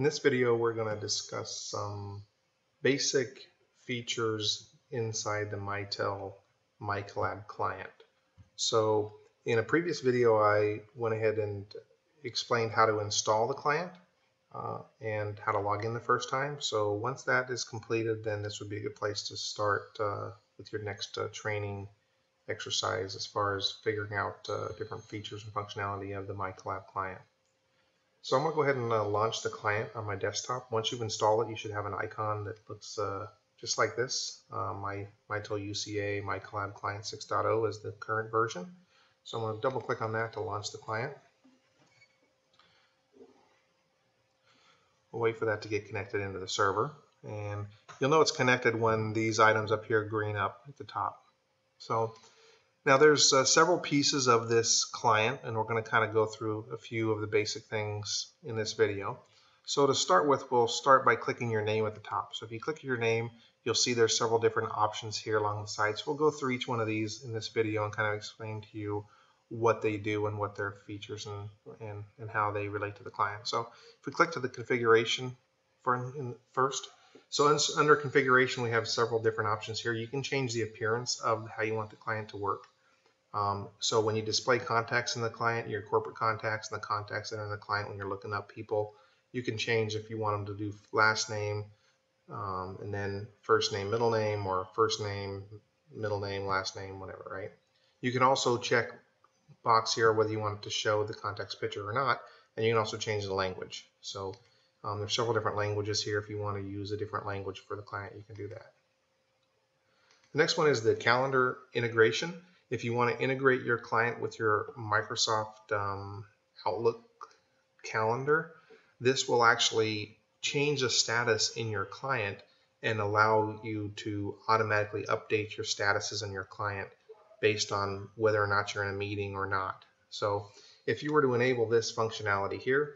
In this video, we're going to discuss some basic features inside the Mitel MiCollab client. So in a previous video, I went ahead and explained how to install the client uh, and how to log in the first time. So once that is completed, then this would be a good place to start uh, with your next uh, training exercise as far as figuring out uh, different features and functionality of the MiCollab client. So I'm going to go ahead and uh, launch the client on my desktop. Once you've installed it, you should have an icon that looks uh, just like this. Uh, my Mitel UCA MiCollab Client 6.0 is the current version. So I'm going to double click on that to launch the client. We'll wait for that to get connected into the server. And you'll know it's connected when these items up here green up at the top. So now there's uh, several pieces of this client and we're going to kind of go through a few of the basic things in this video. So to start with, we'll start by clicking your name at the top. So if you click your name, you'll see there's several different options here along the side. So we'll go through each one of these in this video and kind of explain to you what they do and what their features and, and, and how they relate to the client. So if we click to the configuration for in, first, so under configuration, we have several different options here. You can change the appearance of how you want the client to work. Um, so when you display contacts in the client, your corporate contacts and the contacts that are in the client when you're looking up people, you can change if you want them to do last name um, and then first name, middle name, or first name, middle name, last name, whatever, right? You can also check box here whether you want it to show the contact's picture or not, and you can also change the language. So um, there's several different languages here. If you want to use a different language for the client, you can do that. The next one is the calendar integration if you want to integrate your client with your Microsoft um, Outlook calendar, this will actually change the status in your client and allow you to automatically update your statuses in your client based on whether or not you're in a meeting or not. So if you were to enable this functionality here,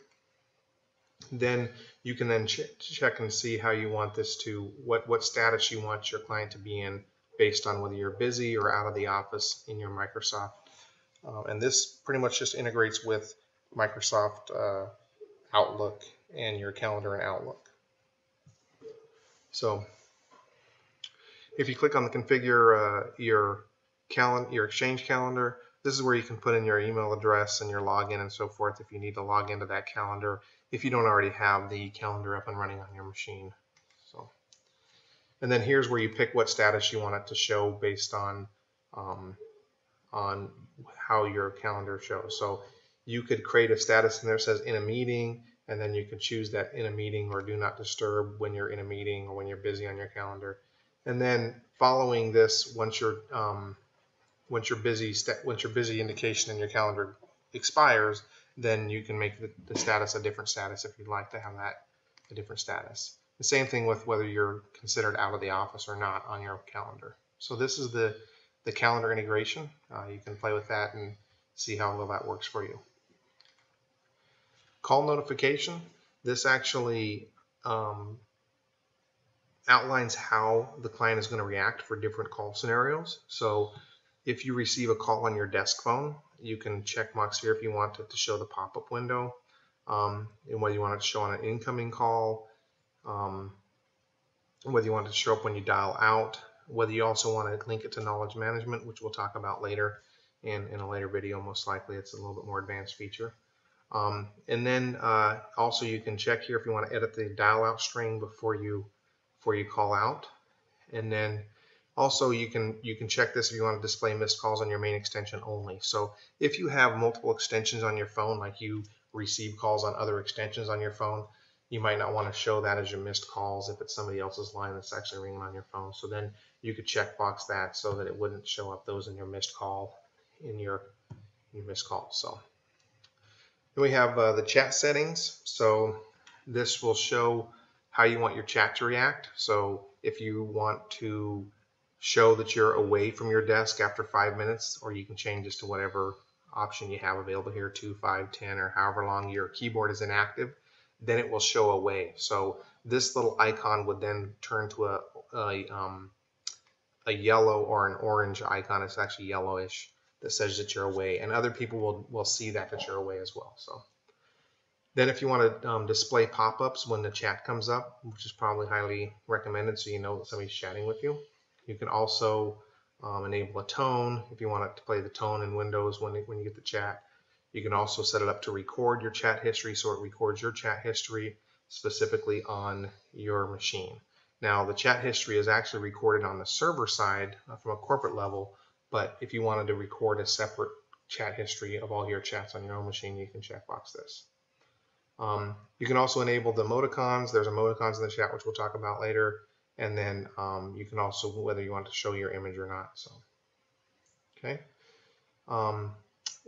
then you can then ch check and see how you want this to, what, what status you want your client to be in based on whether you're busy or out of the office in your Microsoft. Uh, and this pretty much just integrates with Microsoft uh, Outlook and your calendar in Outlook. So if you click on the configure uh, your calendar, your Exchange calendar, this is where you can put in your email address and your login and so forth if you need to log into that calendar if you don't already have the calendar up and running on your machine. And then here's where you pick what status you want it to show based on um, on how your calendar shows. So you could create a status in there says in a meeting, and then you can choose that in a meeting or do not disturb when you're in a meeting or when you're busy on your calendar. And then following this, once you're um, once your busy once your busy indication in your calendar expires, then you can make the, the status a different status if you'd like to have that a different status. The same thing with whether you're considered out of the office or not on your calendar. So this is the, the calendar integration. Uh, you can play with that and see how well that works for you. Call notification. This actually um, outlines how the client is going to react for different call scenarios. So if you receive a call on your desk phone, you can check marks here if you want it to show the pop-up window um, and whether you want it to show on an incoming call, um, whether you want it to show up when you dial out, whether you also want to link it to knowledge management, which we'll talk about later in, in a later video, most likely it's a little bit more advanced feature. Um, and then uh, also you can check here if you want to edit the dial out string before you before you call out. And then also you can you can check this if you want to display missed calls on your main extension only. So if you have multiple extensions on your phone, like you receive calls on other extensions on your phone, you might not want to show that as your missed calls if it's somebody else's line that's actually ringing on your phone. So then you could checkbox that so that it wouldn't show up those in your missed call in your, your missed call. So then we have uh, the chat settings. So this will show how you want your chat to react. So if you want to show that you're away from your desk after five minutes, or you can change this to whatever option you have available here, two, five, ten, or however long your keyboard is inactive then it will show away. So this little icon would then turn to a, a, um, a yellow or an orange icon. It's actually yellowish that says that you're away. And other people will, will see that that you're away as well. So Then if you want to um, display pop-ups when the chat comes up, which is probably highly recommended so you know that somebody's chatting with you. You can also um, enable a tone if you want it to play the tone in Windows when, when you get the chat. You can also set it up to record your chat history so it records your chat history specifically on your machine. Now the chat history is actually recorded on the server side uh, from a corporate level, but if you wanted to record a separate chat history of all your chats on your own machine, you can checkbox this. Um, you can also enable the emoticons. There's emoticons in the chat, which we'll talk about later. And then um, you can also, whether you want to show your image or not. So, okay. Um,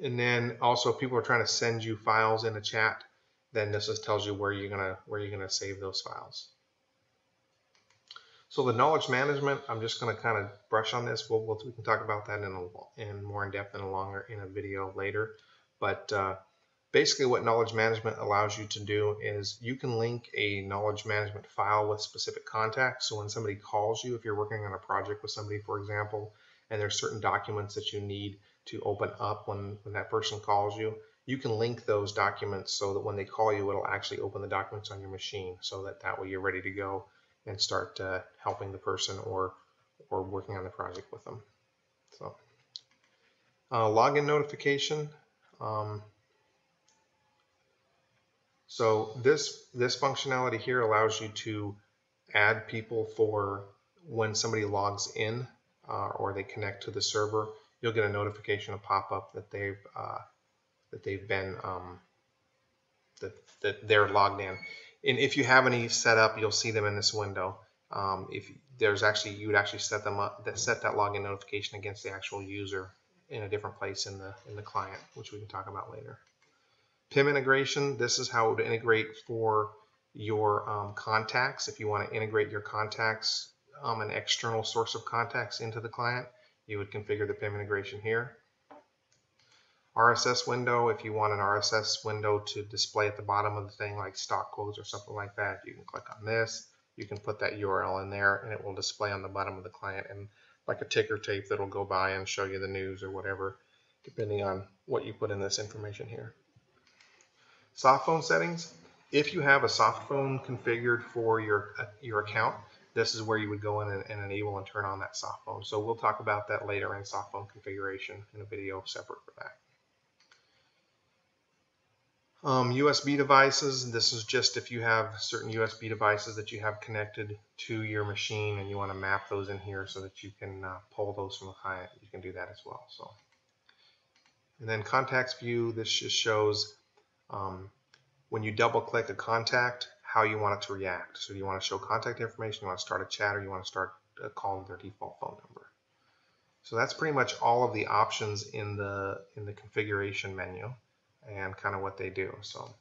and then also, if people are trying to send you files in the chat, then this just tells you where you're gonna where you're gonna save those files. So the knowledge management, I'm just going to kind of brush on this. We'll, we'll, we can talk about that in, a, in more in depth in a longer in a video later. But uh, basically what knowledge management allows you to do is you can link a knowledge management file with specific contacts. So when somebody calls you, if you're working on a project with somebody, for example, and there's certain documents that you need to open up when, when that person calls you, you can link those documents so that when they call you, it'll actually open the documents on your machine so that that way you're ready to go and start uh, helping the person or or working on the project with them. So uh, login notification. Um, so this this functionality here allows you to add people for when somebody logs in uh, or they connect to the server. You'll get a notification, a pop up that they've uh, that they've been um, that that they're logged in and if you have any set up, you'll see them in this window. Um, if there's actually, you would actually set them up, that set that login notification against the actual user in a different place in the in the client, which we can talk about later. PIM integration. This is how it would integrate for your um, contacts. If you want to integrate your contacts, um, an external source of contacts into the client, you would configure the PIM integration here. RSS window, if you want an RSS window to display at the bottom of the thing like stock quotes or something like that, you can click on this. You can put that URL in there and it will display on the bottom of the client and like a ticker tape that'll go by and show you the news or whatever, depending on what you put in this information here. Soft phone settings. If you have a soft phone configured for your, uh, your account, this is where you would go in and, and, enable and turn on that soft phone. So we'll talk about that later in soft phone configuration in a video separate for that. Um, USB devices, this is just if you have certain USB devices that you have connected to your machine and you want to map those in here so that you can uh, pull those from the client, you can do that as well. So, And then contacts view, this just shows um, when you double click a contact, how you want it to react. So do you want to show contact information, you want to start a chat, or you want to start uh, calling their default phone number. So that's pretty much all of the options in the in the configuration menu and kind of what they do. So